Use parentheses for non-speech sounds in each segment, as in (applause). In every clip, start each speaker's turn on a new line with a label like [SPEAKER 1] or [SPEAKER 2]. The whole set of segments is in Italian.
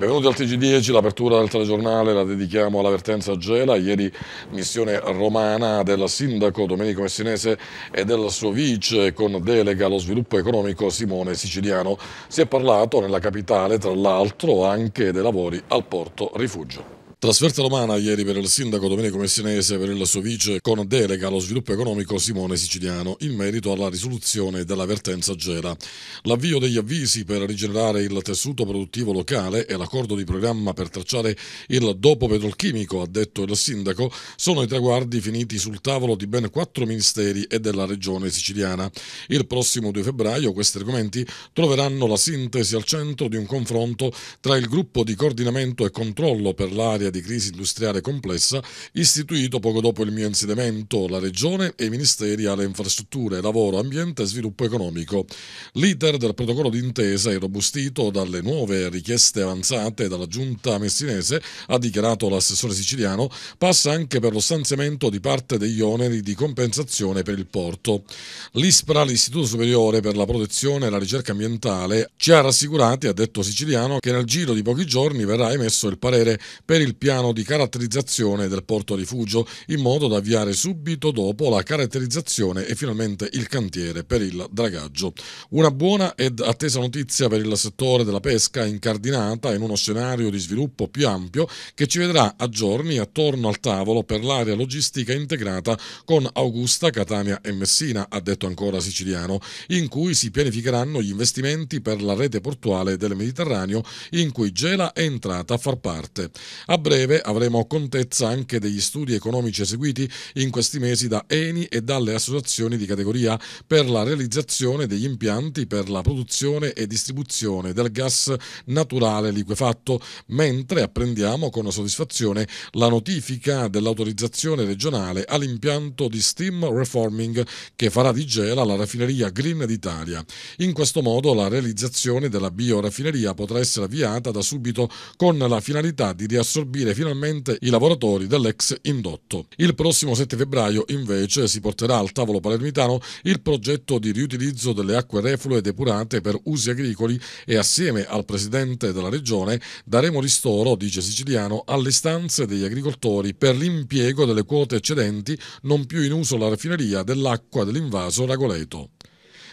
[SPEAKER 1] Benvenuti al TG10, l'apertura del telegiornale la dedichiamo all'avvertenza Gela, ieri missione romana del sindaco Domenico Messinese e del suo vice con delega allo sviluppo economico Simone Siciliano. Si è parlato nella capitale tra l'altro anche dei lavori al porto rifugio. Trasferta romana ieri per il sindaco Domenico Messinese per il suo vice con delega allo sviluppo economico Simone Siciliano in merito alla risoluzione dell'avvertenza Gela. L'avvio degli avvisi per rigenerare il tessuto produttivo locale e l'accordo di programma per tracciare il dopo petrolchimico, ha detto il sindaco, sono i traguardi finiti sul tavolo di ben quattro ministeri e della regione siciliana. Il prossimo 2 febbraio questi argomenti troveranno la sintesi al centro di un confronto tra il gruppo di coordinamento e controllo per l'area di crisi industriale complessa istituito poco dopo il mio insediamento, la Regione e i Ministeri alle infrastrutture, lavoro, ambiente e sviluppo economico. L'iter del protocollo d'intesa, irrobustito dalle nuove richieste avanzate dalla giunta messinese, ha dichiarato l'assessore siciliano, passa anche per lo stanziamento di parte degli oneri di compensazione per il porto. L'ISPRA, l'Istituto Superiore per la Protezione e la Ricerca Ambientale, ci ha rassicurati, ha detto siciliano, che nel giro di pochi giorni verrà emesso il parere per il piano di caratterizzazione del porto rifugio in modo da avviare subito dopo la caratterizzazione e finalmente il cantiere per il dragaggio. Una buona ed attesa notizia per il settore della pesca incardinata in uno scenario di sviluppo più ampio che ci vedrà a giorni attorno al tavolo per l'area logistica integrata con Augusta, Catania e Messina, ha detto ancora Siciliano, in cui si pianificheranno gli investimenti per la rete portuale del Mediterraneo in cui Gela è entrata a far parte. A breve avremo contezza anche degli studi economici eseguiti in questi mesi da Eni e dalle associazioni di categoria per la realizzazione degli impianti per la produzione e distribuzione del gas naturale liquefatto, mentre apprendiamo con soddisfazione la notifica dell'autorizzazione regionale all'impianto di steam reforming che farà di Gela la raffineria Green d'Italia. In questo modo la realizzazione della bioraffineria potrà essere avviata da subito con la finalità di riassorbire seguire finalmente i lavoratori dell'ex indotto. Il prossimo 7 febbraio invece si porterà al tavolo palermitano il progetto di riutilizzo delle acque reflue depurate per usi agricoli e assieme al presidente della regione daremo ristoro, dice Siciliano, alle stanze degli agricoltori per l'impiego delle quote eccedenti non più in uso la raffineria dell'acqua dell'invaso Ragoleto.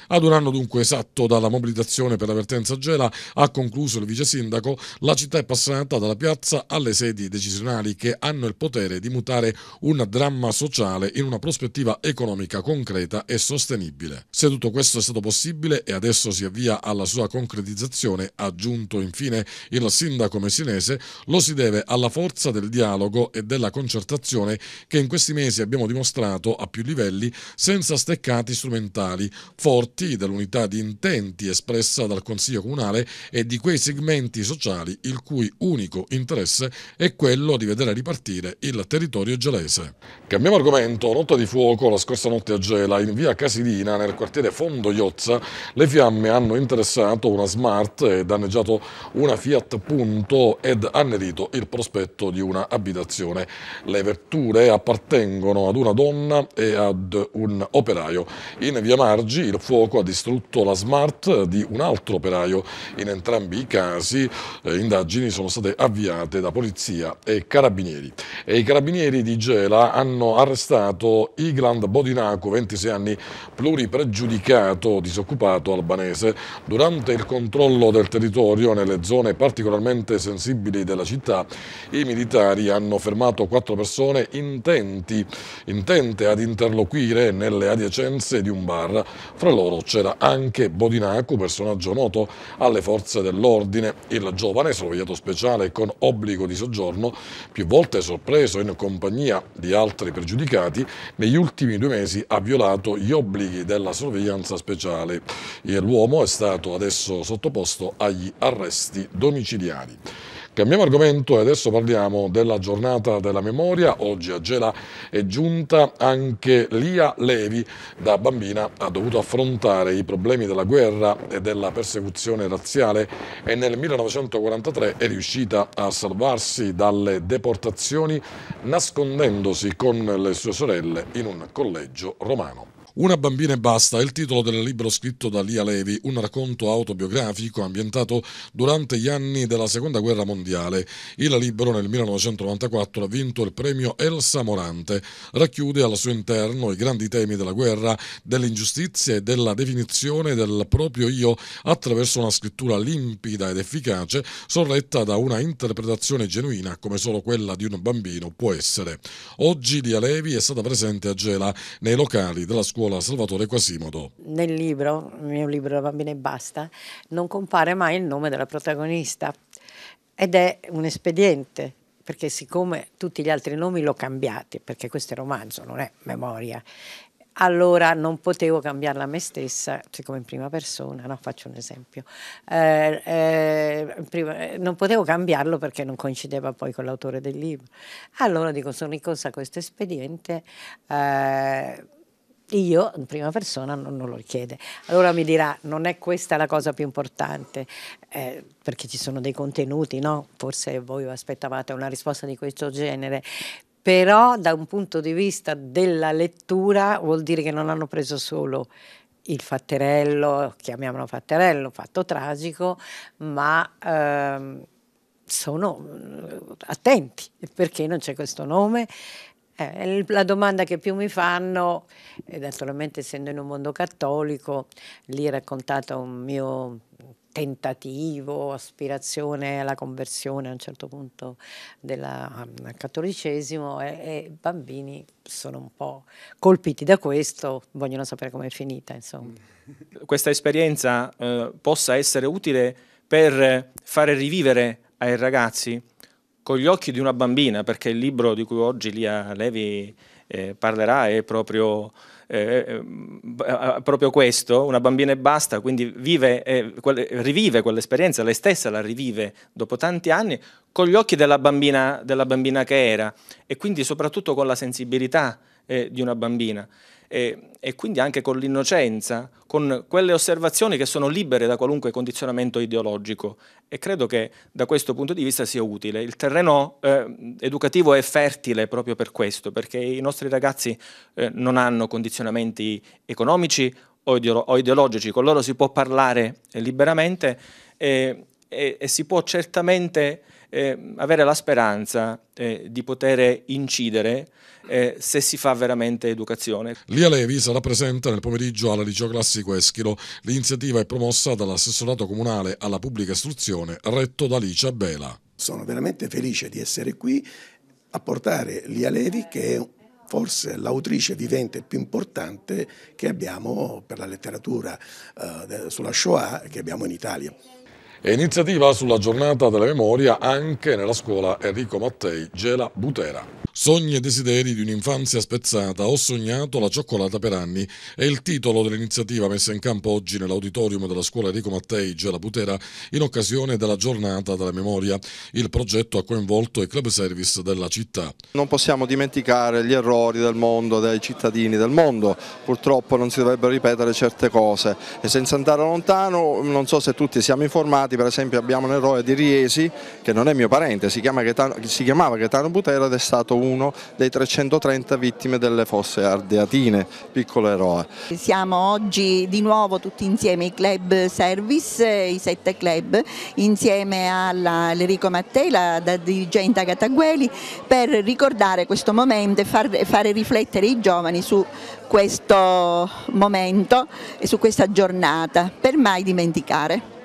[SPEAKER 1] Ad un anno dunque esatto dalla mobilitazione per l'avvertenza Gela, ha concluso il vice sindaco, la città è passata dalla piazza alle sedi decisionali che hanno il potere di mutare un dramma sociale in una prospettiva economica concreta e sostenibile. Se tutto questo è stato possibile e adesso si avvia alla sua concretizzazione, ha aggiunto infine il sindaco messinese, lo si deve alla forza del dialogo e della concertazione che in questi mesi abbiamo dimostrato a più livelli senza steccati strumentali, forti tutti dall'unità di intenti espressa dal Consiglio Comunale e di quei segmenti sociali il cui unico interesse è quello di vedere ripartire il territorio gelese. Cambiamo argomento, notte di fuoco la scorsa notte a Gela in via Casilina nel quartiere Fondo Iozza le fiamme hanno interessato una Smart e danneggiato una Fiat Punto ed annerito il prospetto di una abitazione. Le vetture appartengono ad una donna e ad un operaio. In via Margi il fuoco fuoco ha distrutto la smart di un altro operaio. In entrambi i casi eh, indagini sono state avviate da polizia e carabinieri. E I carabinieri di Gela hanno arrestato Igland Bodinaco, 26 anni, pluripregiudicato disoccupato albanese. Durante il controllo del territorio nelle zone particolarmente sensibili della città, i militari hanno fermato quattro persone intenti, intente ad interloquire nelle adiacenze di un bar. Fra loro c'era anche Bodinaco, personaggio noto alle forze dell'ordine. Il giovane, sorvegliato speciale con obbligo di soggiorno, più volte sorpreso in compagnia di altri pregiudicati, negli ultimi due mesi ha violato gli obblighi della sorveglianza speciale. L'uomo è stato adesso sottoposto agli arresti domiciliari. Cambiamo argomento e adesso parliamo della giornata della memoria. Oggi a Gela è giunta anche Lia Levi. Da bambina ha dovuto affrontare i problemi della guerra e della persecuzione razziale e nel 1943 è riuscita a salvarsi dalle deportazioni nascondendosi con le sue sorelle in un collegio romano. Una bambina e basta è il titolo del libro scritto da Lia Levi, un racconto autobiografico ambientato durante gli anni della Seconda Guerra Mondiale. Il libro nel 1994 ha vinto il premio Elsa Morante. Racchiude al suo interno i grandi temi della guerra, dell'ingiustizia e della definizione del proprio io attraverso una scrittura limpida ed efficace, sorretta da una interpretazione genuina come solo quella di un bambino può essere. Oggi Lia Levi è stata presente a Gela nei locali della scuola scuola Salvatore Quasimodo.
[SPEAKER 2] Nel libro, il mio libro La bambina e basta, non compare mai il nome della protagonista ed è un espediente perché siccome tutti gli altri nomi l'ho cambiati, perché questo è romanzo, non è memoria, allora non potevo cambiarla a me stessa, siccome in prima persona, no? faccio un esempio, eh, eh, prima, non potevo cambiarlo perché non coincideva poi con l'autore del libro. Allora dico, sono ricorsa a questo espediente, eh, io in prima persona non, non, lo richiede. Allora mi dirà, non è questa la cosa più importante, eh, perché ci sono dei contenuti, no? Forse voi aspettavate una risposta di questo genere, però da un punto di vista della lettura vuol dire che non hanno preso solo il fatterello, chiamiamolo fatterello, fatto tragico, ma ehm, sono eh, attenti perché non c'è questo nome eh, la domanda che più mi fanno, e naturalmente essendo in un mondo cattolico, lì raccontato un mio tentativo, aspirazione alla conversione a un certo punto del cattolicesimo e, i bambini sono un po' colpiti da questo, vogliono sapere com'è finita. Insomma. (laughs)
[SPEAKER 3] Questa esperienza eh, possa essere utile per fare rivivere ai ragazzi con gli occhi di una bambina, perché il libro di cui oggi Lia Levi eh, parlerà è proprio, eh, eh, proprio, questo, una bambina e basta, quindi vive, eh, quelle, rivive quell'esperienza, lei stessa la rivive dopo tanti anni con gli occhi della bambina, della bambina che era e quindi soprattutto con la sensibilità eh, di una bambina. E, e quindi anche con l'innocenza, con quelle osservazioni che sono libere da qualunque condizionamento ideologico. E credo che da questo punto di vista sia utile. Il terreno eh, educativo è fertile proprio per questo, perché i nostri ragazzi eh, non hanno condizionamenti economici o, ideolo o, ideologici, con loro si può parlare eh, liberamente e, e, e si può certamente eh, avere la speranza eh, di poter incidere eh, se si fa veramente educazione.
[SPEAKER 1] Lia Levi sarà presente nel pomeriggio al liceo classico Eschilo. L'iniziativa è promossa dall'assessorato comunale alla pubblica istruzione retto da Licia Bela.
[SPEAKER 4] Sono veramente felice di essere qui a portare Lia Levi che è forse l'autrice vivente più importante che abbiamo per la letteratura eh, sulla Shoah che abbiamo in Italia
[SPEAKER 1] e iniziativa sulla giornata della memoria anche nella scuola Enrico Mattei Gela Butera. Sogni e desideri di un'infanzia spezzata, ho sognato la cioccolata per anni è il titolo dell'iniziativa messa in campo oggi nell'auditorium della scuola Enrico Mattei Gela Butera in occasione della giornata della memoria. Il progetto ha coinvolto i club service della città.
[SPEAKER 5] Non possiamo dimenticare gli errori del mondo, dei cittadini del mondo, purtroppo non si dovrebbero ripetere certe cose e senza andare lontano non so se tutti siamo informati per esempio abbiamo un eroe di Riesi, che non è mio parente, si, chiama Gaetano, si chiamava Gaetano Butera ed è stato uno dei 330 vittime delle fosse ardeatine, piccolo eroe.
[SPEAKER 6] Siamo oggi di nuovo tutti insieme i club service, i sette club, insieme all'Enrico Mattei, la dirigente Agata Gueli, per ricordare questo momento e far, fare riflettere i giovani su questo momento e su questa giornata, per mai dimenticare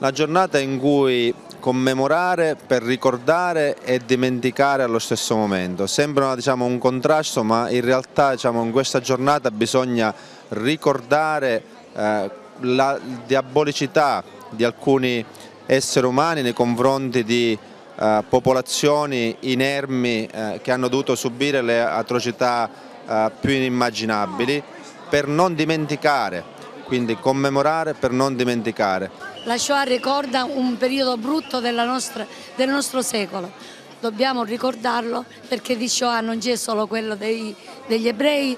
[SPEAKER 7] la giornata in cui commemorare per ricordare e dimenticare allo stesso momento. Sembra diciamo, un contrasto ma in realtà diciamo, in questa giornata bisogna ricordare eh, la diabolicità di alcuni esseri umani nei confronti di eh, popolazioni inermi eh, che hanno dovuto subire le atrocità eh, più inimmaginabili per non dimenticare, quindi commemorare per non dimenticare.
[SPEAKER 8] La Shoah ricorda un periodo brutto nostra, del nostro secolo. Dobbiamo ricordarlo perché di Shoah non c'è solo quello dei, degli ebrei,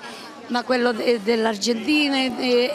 [SPEAKER 8] ma quello de, dell'Argentina,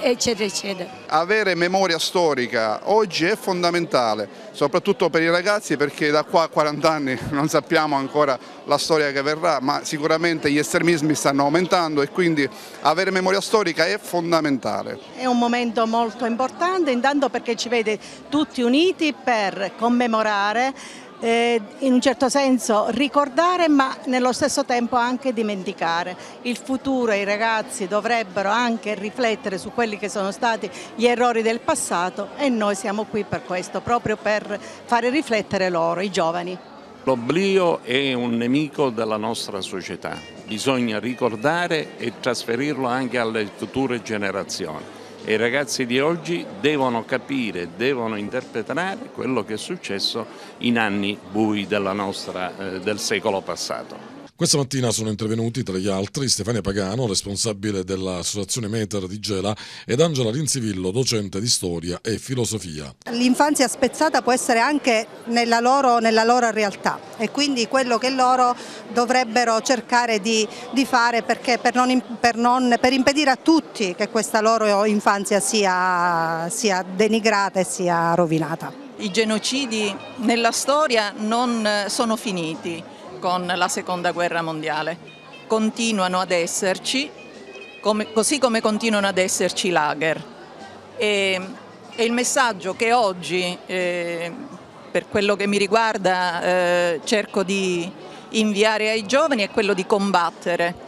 [SPEAKER 8] eccetera, eccetera.
[SPEAKER 9] Avere memoria storica oggi è fondamentale, soprattutto per i ragazzi perché da qua a 40 anni (laughs) non sappiamo ancora la storia che verrà, ma sicuramente gli estremismi stanno aumentando e quindi avere memoria storica è fondamentale.
[SPEAKER 10] È un momento molto importante, intanto perché ci vede tutti uniti per commemorare eh, in un certo senso ricordare ma nello stesso tempo anche dimenticare. Il futuro i ragazzi dovrebbero anche riflettere su quelli che sono stati gli errori del passato e noi siamo qui per questo, proprio per fare riflettere loro, i giovani.
[SPEAKER 11] L'oblio è un nemico della nostra società, bisogna ricordare e trasferirlo anche alle future generazioni e i ragazzi di oggi devono capire, devono interpretare quello che è successo in anni bui nostra, eh, del secolo passato.
[SPEAKER 1] Questa mattina sono intervenuti tra gli altri Stefania Pagano, responsabile dell'associazione Meter di Gela, ed Angela Rinzivillo, docente di storia e filosofia.
[SPEAKER 12] L'infanzia spezzata può essere anche nella loro, nella loro realtà e quindi quello che loro dovrebbero cercare di, di fare perché per, non, per, non, per, impedire a tutti che questa loro infanzia sia, sia denigrata e sia rovinata.
[SPEAKER 6] I genocidi nella storia non sono finiti con la seconda guerra mondiale. Continuano ad esserci, come, così come continuano ad esserci lager. E, e il messaggio che oggi, eh, per quello che mi riguarda, eh, cerco di inviare ai giovani è quello di combattere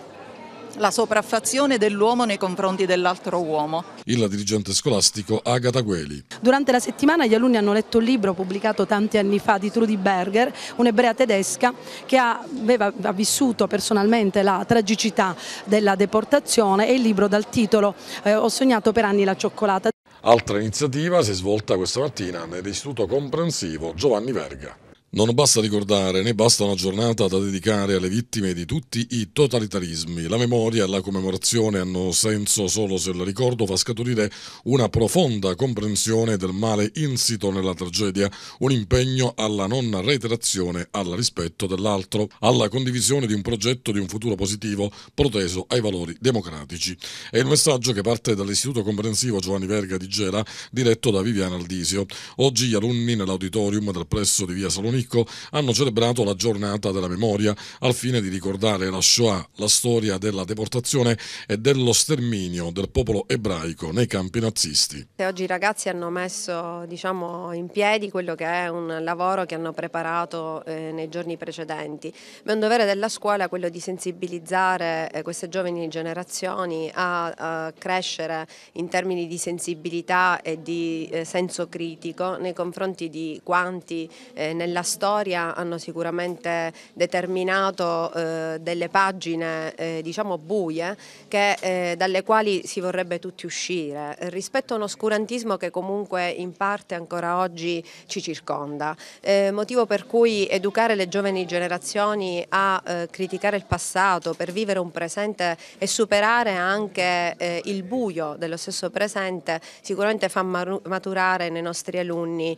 [SPEAKER 6] la sopraffazione dell'uomo nei confronti dell'altro uomo.
[SPEAKER 1] Il dirigente scolastico Agata Gueli.
[SPEAKER 13] Durante la settimana gli alunni hanno letto un libro pubblicato tanti anni fa di Trudy Berger, un'ebrea tedesca che aveva, ha vissuto personalmente la tragicità della deportazione e il libro dal titolo eh, Ho sognato per anni la cioccolata.
[SPEAKER 1] Altra iniziativa si è svolta questa mattina nell'Istituto Comprensivo Giovanni Verga. Non basta ricordare né basta una giornata da dedicare alle vittime di tutti i totalitarismi. La memoria e la commemorazione hanno senso solo se il ricordo fa scaturire una profonda comprensione del male insito nella tragedia, un impegno alla non reiterazione, al rispetto dell'altro, alla condivisione di un progetto di un futuro positivo proteso ai valori democratici. È il messaggio che parte dall'Istituto Comprensivo Giovanni Verga di Gela, diretto da Viviana Aldisio. Oggi gli alunni nell'auditorium del presso di Via Saloni Ricco hanno celebrato la giornata della memoria al fine di ricordare la Shoah, la storia della deportazione e dello sterminio del popolo ebraico nei campi nazisti.
[SPEAKER 14] Oggi i ragazzi hanno messo diciamo, in piedi quello che è un lavoro che hanno preparato eh, nei giorni precedenti. È un dovere della scuola quello di sensibilizzare eh, queste giovani generazioni a, a, crescere in termini di sensibilità e di eh, senso critico nei confronti di quanti eh, nella storia hanno sicuramente determinato eh, delle pagine eh, diciamo buie che, eh, dalle quali si vorrebbe tutti uscire rispetto a un oscurantismo che comunque in parte ancora oggi ci circonda. Eh, motivo per cui educare le giovani generazioni a eh, criticare il passato per vivere un presente e superare anche il buio dello stesso presente sicuramente fa maturare nei nostri alunni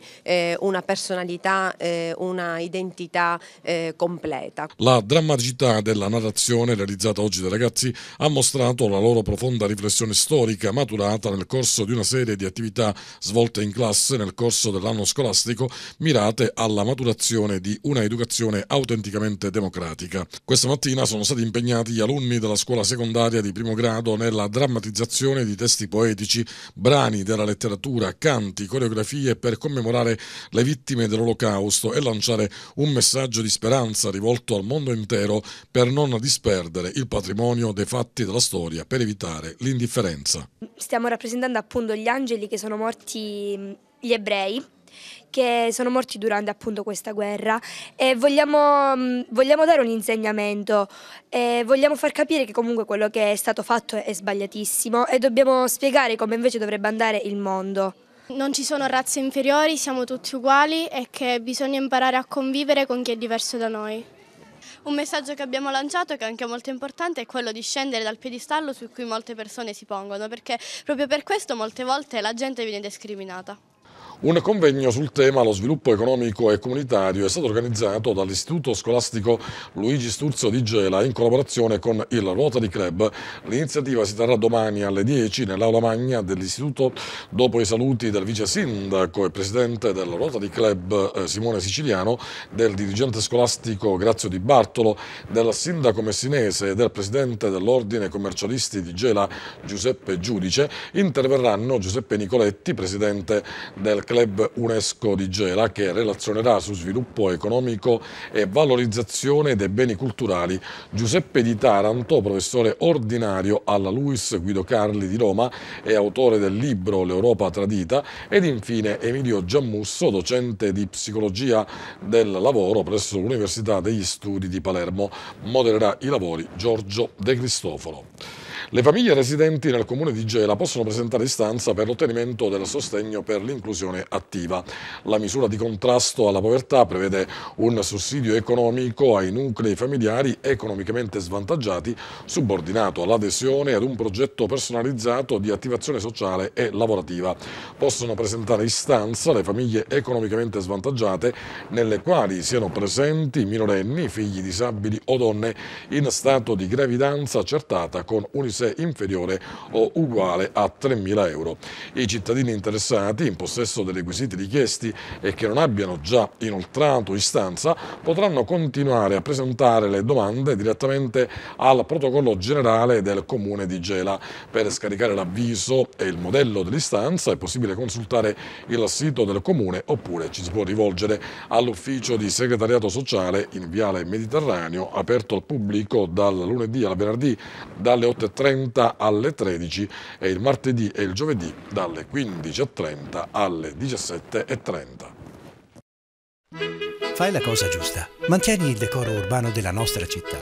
[SPEAKER 14] una personalità, una identità eh, completa.
[SPEAKER 1] La drammaticità della narrazione realizzata oggi dai ragazzi ha mostrato la loro profonda riflessione storica maturata nel corso di una serie di attività svolte in classe nel corso dell'anno scolastico mirate alla maturazione di una educazione autenticamente democratica. Questa mattina sono stati impegnati gli alunni della scuola secondaria di primo grado nella drammatizzazione di testi poetici, brani della letteratura, canti, coreografie per commemorare le vittime dell'olocausto e la lanciare un messaggio di speranza rivolto al mondo intero per non disperdere il patrimonio dei fatti della storia, per evitare l'indifferenza.
[SPEAKER 15] Stiamo rappresentando appunto gli angeli che sono morti, gli ebrei, che sono morti durante appunto questa guerra e vogliamo, vogliamo dare un insegnamento vogliamo far capire che comunque quello che è stato fatto è sbagliatissimo e dobbiamo spiegare come invece dovrebbe andare il mondo.
[SPEAKER 16] Non ci sono razze inferiori, siamo tutti uguali e che bisogna imparare a convivere con chi è diverso da noi. Un messaggio che abbiamo lanciato, che è anche molto importante, è quello di scendere dal piedistallo su cui molte persone si pongono, perché proprio per questo molte volte la gente viene discriminata.
[SPEAKER 1] Un convegno sul tema lo sviluppo economico e comunitario è stato organizzato dall'Istituto Scolastico Luigi Sturzo di Gela in collaborazione con il Rotary Club. L'iniziativa si terrà domani alle 10 nell'aula magna dell'istituto dopo i saluti del vice sindaco e presidente del Rotary Club eh, Simone Siciliano, del dirigente scolastico Grazio Di Bartolo, del sindaco messinese e del presidente dell'ordine commercialisti di Gela Giuseppe Giudice, interverranno Giuseppe Nicoletti, presidente del Club Club UNESCO di Gela che relazionerà su sviluppo economico e valorizzazione dei beni culturali. Giuseppe Di Taranto, professore ordinario alla Luis Guido Carli di Roma e autore del libro L'Europa tradita ed infine Emilio Giammusso, docente di psicologia del lavoro presso l'Università degli Studi di Palermo. Modererà i lavori Giorgio De Cristoforo. Le famiglie residenti nel comune di Gela possono presentare istanza per l'ottenimento del sostegno per l'inclusione attiva. La misura di contrasto alla povertà prevede un sussidio economico ai nuclei familiari economicamente svantaggiati subordinato all'adesione ad un progetto personalizzato di attivazione sociale e lavorativa. Possono presentare istanza le famiglie economicamente svantaggiate nelle quali siano presenti minorenni, figli disabili o donne in stato di gravidanza accertata con unisex se inferiore o uguale a 3.000 euro. I cittadini interessati in possesso dei requisiti richiesti e che non abbiano già inoltrato istanza potranno continuare a presentare le domande direttamente al protocollo generale del comune di Gela. Per scaricare l'avviso e il modello dell'istanza è possibile consultare il sito del comune oppure ci si può rivolgere all'ufficio di segretariato sociale in Viale Mediterraneo aperto al pubblico dal lunedì al venerdì dalle 8.30 15.30 alle 13 e il martedì e il giovedì dalle 15.30 alle 17.30.
[SPEAKER 17] Fai la cosa giusta. Mantieni il decoro urbano della nostra città.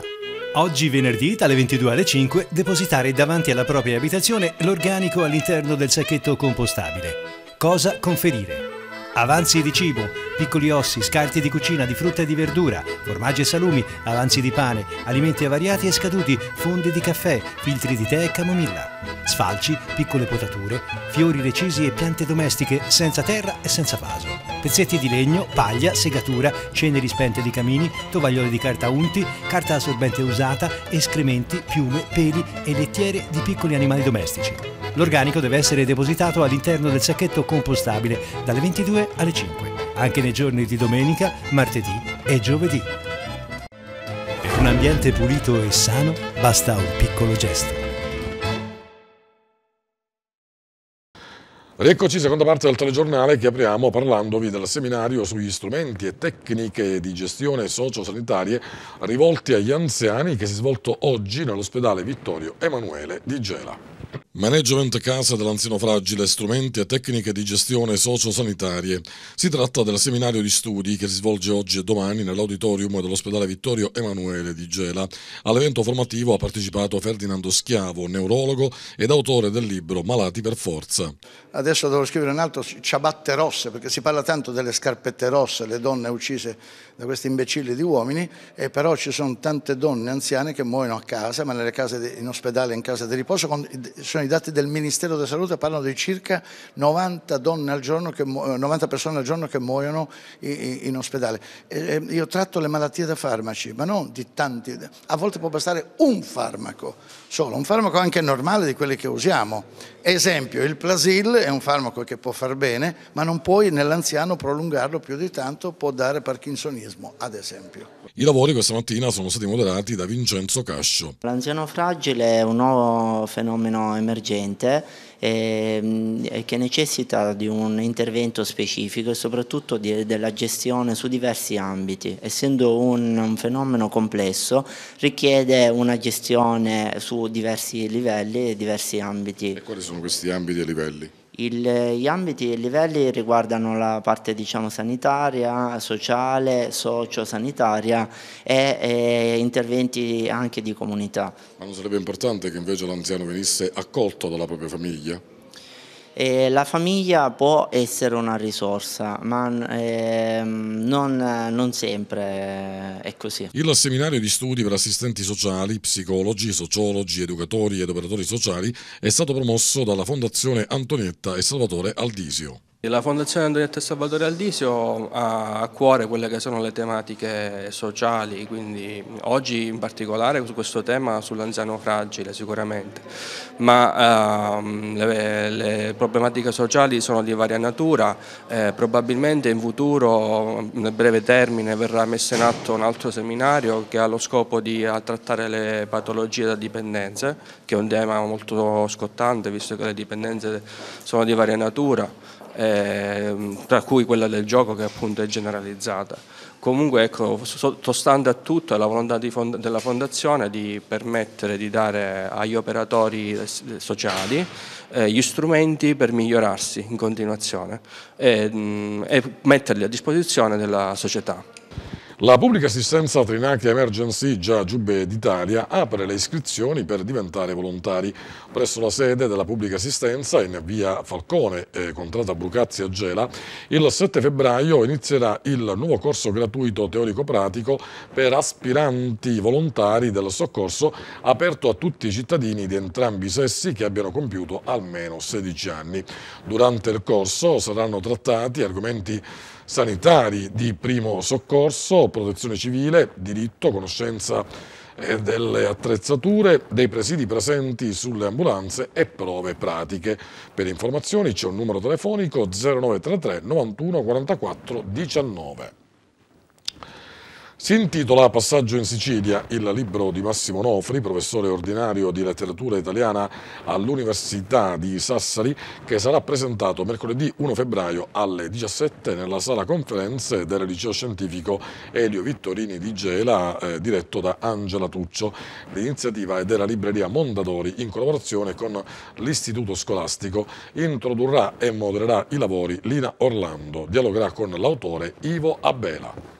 [SPEAKER 17] Oggi venerdì dalle 22 alle 5 depositare davanti alla propria abitazione l'organico all'interno del sacchetto compostabile. Cosa conferire? Avanzi di cibo, piccoli ossi, scarti di cucina, di frutta e di verdura, formaggi e salumi, avanzi di pane, alimenti avariati e scaduti, fondi di caffè, filtri di tè e camomilla, sfalci, piccole potature, fiori recisi e piante domestiche senza terra e senza vaso, pezzetti di legno, paglia, segatura, ceneri spente di camini, tovaglioli di carta unti, carta assorbente usata, escrementi, piume, peli e lettiere di piccoli animali domestici. L'organico deve essere depositato all'interno del sacchetto compostabile dalle 22 alle 5, anche nei giorni di domenica, martedì e giovedì. Per un ambiente pulito e sano basta un piccolo gesto.
[SPEAKER 1] Rieccoci, seconda parte del telegiornale che apriamo parlandovi del seminario sugli strumenti e tecniche di gestione sociosanitarie rivolti agli anziani che si è svolto oggi nell'ospedale Vittorio Emanuele di Gela. Management Casa dell'Anziano Fragile, strumenti e tecniche di gestione sociosanitarie. Si tratta del seminario di studi che si svolge oggi e domani nell'auditorium dell'ospedale Vittorio Emanuele di Gela. All'evento formativo ha partecipato Ferdinando Schiavo, neurologo ed autore del libro Malati per forza.
[SPEAKER 18] Adesso devo scrivere un altro, ciabatte rosse, perché si parla tanto delle scarpette rosse, le donne uccise da questi imbecilli di uomini, e però ci sono tante donne anziane che muoiono a casa, ma nelle case in ospedale in casa di riposo. Sono i dati del Ministero della Salute, parlano di circa 90, donne al giorno che, 90 persone al giorno che muoiono in ospedale. Io tratto le malattie da farmaci, ma non di tanti. A volte può bastare un farmaco solo, un farmaco anche normale di quelli che usiamo. Esempio, il Plasil è un farmaco che può far bene, ma non puoi nell'anziano prolungarlo più di tanto, può dare parkinsonismo, ad esempio.
[SPEAKER 1] I lavori questa mattina sono stati moderati da Vincenzo Cascio.
[SPEAKER 19] L'anziano fragile è un nuovo fenomeno emergente eh, che necessita di un intervento specifico e soprattutto di, della gestione su diversi ambiti. Essendo un, un fenomeno complesso richiede una gestione su diversi livelli e diversi ambiti.
[SPEAKER 1] E quali sono questi ambiti e livelli?
[SPEAKER 19] Il, gli ambiti e i livelli riguardano la parte diciamo, sanitaria, sociale, sociosanitaria e, e interventi anche di comunità.
[SPEAKER 1] Ma non sarebbe importante che invece l'anziano venisse accolto dalla propria famiglia?
[SPEAKER 19] Eh, la famiglia può essere una risorsa, ma eh, non, non, sempre è così.
[SPEAKER 1] Il seminario di studi per assistenti sociali, psicologi, sociologi, educatori ed operatori sociali è stato promosso dalla Fondazione Antonietta e Salvatore Aldisio.
[SPEAKER 20] La Fondazione Antonietta Salvatore Aldisio ha a cuore quelle che sono le tematiche sociali, quindi oggi in particolare su questo tema sull'anziano fragile sicuramente, ma ehm, le, le, problematiche sociali sono di varia natura, eh, probabilmente in futuro nel breve termine verrà messo in atto un altro seminario che ha lo scopo di trattare le patologie da dipendenze, che è un tema molto scottante visto che le dipendenze sono di varia natura eh, tra cui quella del gioco che appunto è generalizzata. Comunque ecco, sottostante a tutto è la volontà fond della Fondazione di permettere di dare agli operatori sociali eh, gli strumenti per migliorarsi in continuazione e, mh, e metterli a disposizione della società.
[SPEAKER 1] La pubblica assistenza Trinacria Emergency Già Giubbe d'Italia apre le iscrizioni per diventare volontari presso la sede della pubblica assistenza in via Falcone, eh, contrata Brucazzi a Gela. Il 7 febbraio inizierà il nuovo corso gratuito teorico-pratico per aspiranti volontari del soccorso aperto a tutti i cittadini di entrambi i sessi che abbiano compiuto almeno 16 anni. Durante il corso saranno trattati argomenti sanitari di primo soccorso, protezione civile, diritto, conoscenza eh, delle attrezzature, dei presidi presenti sulle ambulanze e prove pratiche. Per informazioni c'è un numero telefonico 0933 91 44 19. Si intitola Passaggio in Sicilia, il libro di Massimo Nofri, professore ordinario di letteratura italiana all'Università di Sassari, che sarà presentato mercoledì 1 febbraio alle 17 nella sala conferenze del liceo scientifico Elio Vittorini di Gela, eh, diretto da Angela Tuccio. L'iniziativa è della libreria Mondadori in collaborazione con l'Istituto Scolastico. Introdurrà e modererà i lavori Lina Orlando. Dialogherà con l'autore Ivo Abela.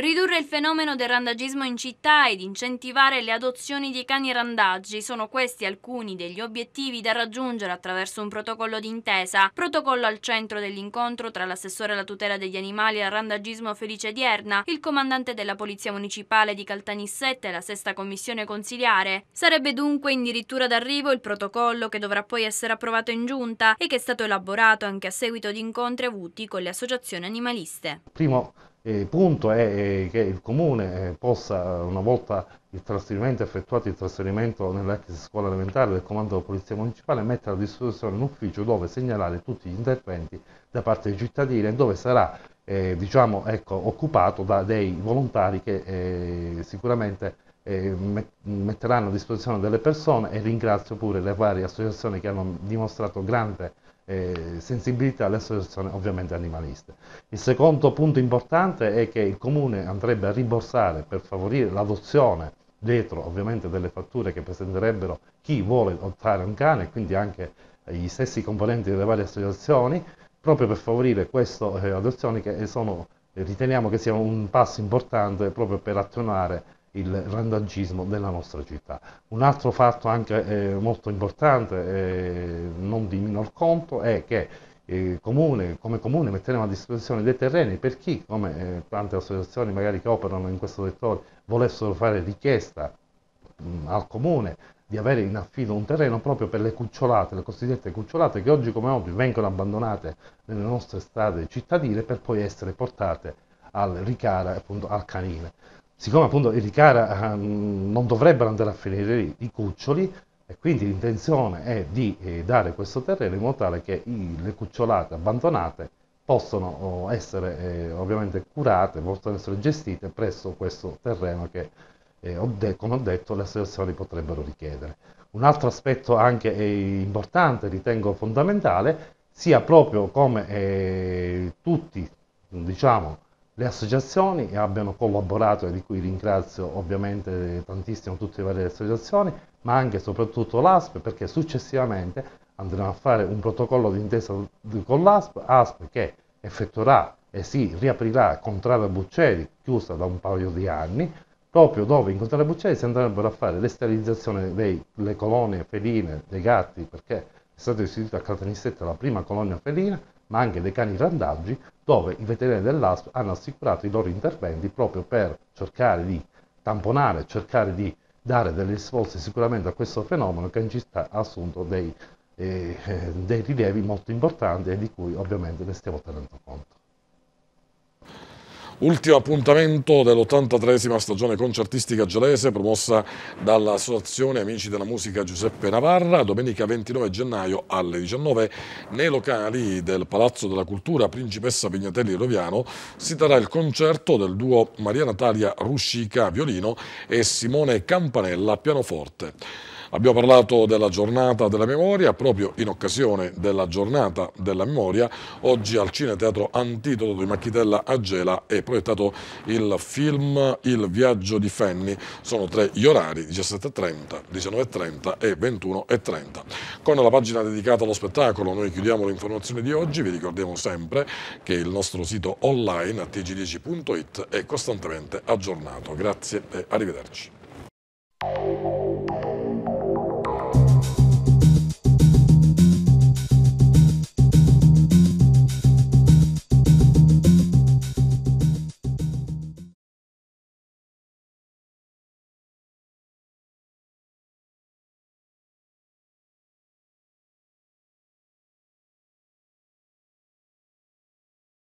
[SPEAKER 21] Ridurre il fenomeno del randagismo in città ed incentivare le adozioni di cani randaggi sono questi alcuni degli obiettivi da raggiungere attraverso un protocollo d'intesa. Protocollo al centro dell'incontro tra l'assessore alla tutela degli animali al randagismo Felice Dierna, il comandante della Polizia Municipale di Caltanissette e la sesta commissione consiliare. Sarebbe dunque addirittura d'arrivo il protocollo che dovrà poi essere approvato in giunta e che è stato elaborato anche a seguito di incontri avuti con le associazioni animaliste.
[SPEAKER 22] Primo il punto è che il Comune eh, possa, una volta il trasferimento effettuato il trasferimento nell'ex scuola elementare del comando della Polizia Municipale, mettere a disposizione un ufficio dove segnalare tutti gli interventi da parte dei cittadini e dove sarà eh, diciamo, ecco, occupato da dei volontari che eh, sicuramente eh, metteranno a disposizione delle persone. E ringrazio pure le varie associazioni che hanno dimostrato grande eh, sensibilità alle associazioni ovviamente animaliste. Il secondo punto importante è che il Comune andrebbe a rimborsare per favorire l'adozione dietro ovviamente delle fatture che presenterebbero chi vuole adottare un cane, quindi anche gli stessi componenti delle varie associazioni, proprio per favorire queste eh, adozioni che sono, riteniamo che sia un passo importante proprio per attenuare il randagismo della nostra città. Un altro fatto anche eh, molto importante, eh, non di minor conto, è che eh, comune, come comune metteremo a disposizione dei terreni per chi, come eh, tante associazioni magari che operano in questo settore, volessero fare richiesta mh, al comune di avere in affido un terreno proprio per le cucciolate, le cosiddette cucciolate che oggi come oggi vengono abbandonate nelle nostre strade cittadine per poi essere portate al ricara, appunto al canile siccome appunto i ricara eh, non dovrebbero andare a finire lì, i cuccioli, e quindi l'intenzione è di eh, dare questo terreno in modo tale che i, le cucciolate abbandonate possano oh, essere eh, ovviamente curate, possono essere gestite presso questo terreno che, eh, ho come ho detto, le associazioni potrebbero richiedere. Un altro aspetto anche eh, importante, ritengo fondamentale, sia proprio come eh, tutti, diciamo, le associazioni abbiano collaborato e di cui ringrazio ovviamente tantissimo tutte le varie associazioni, ma anche e soprattutto l'ASP perché successivamente andremo a fare un protocollo d'intesa con l'ASP, ASP che effettuerà e si riaprirà Contrada Bucceri, chiusa da un paio di anni, proprio dove in Contrada Bucceri si andrebbero a fare l'esterilizzazione delle colonie feline, dei gatti, perché è stata istituita a Caltanissetta la prima colonia felina, ma anche dei cani randaggi, dove i veterinari dell'ASP hanno assicurato i loro interventi proprio per cercare di tamponare, cercare di dare delle risposte sicuramente a questo fenomeno che in città ha assunto dei, eh, dei rilievi molto importanti e di cui ovviamente ne stiamo tenendo conto.
[SPEAKER 1] Ultimo appuntamento dell'83esima stagione concertistica gelese promossa dall'Associazione Amici della Musica Giuseppe Navarra, domenica 29 gennaio alle 19 nei locali del Palazzo della Cultura Principessa Pignatelli Roviano si terrà il concerto del duo Maria Natalia Ruscica violino e Simone Campanella pianoforte. Abbiamo parlato della giornata della memoria, proprio in occasione della giornata della memoria, oggi al Cineteatro Antitoto di Macchitella a Gela è proiettato il film Il viaggio di Fenni, sono tre gli orari 17.30, 19.30 e 21.30. Con la pagina dedicata allo spettacolo noi chiudiamo l'informazione di oggi, vi ricordiamo sempre che il nostro sito online tg10.it è costantemente aggiornato. Grazie e arrivederci.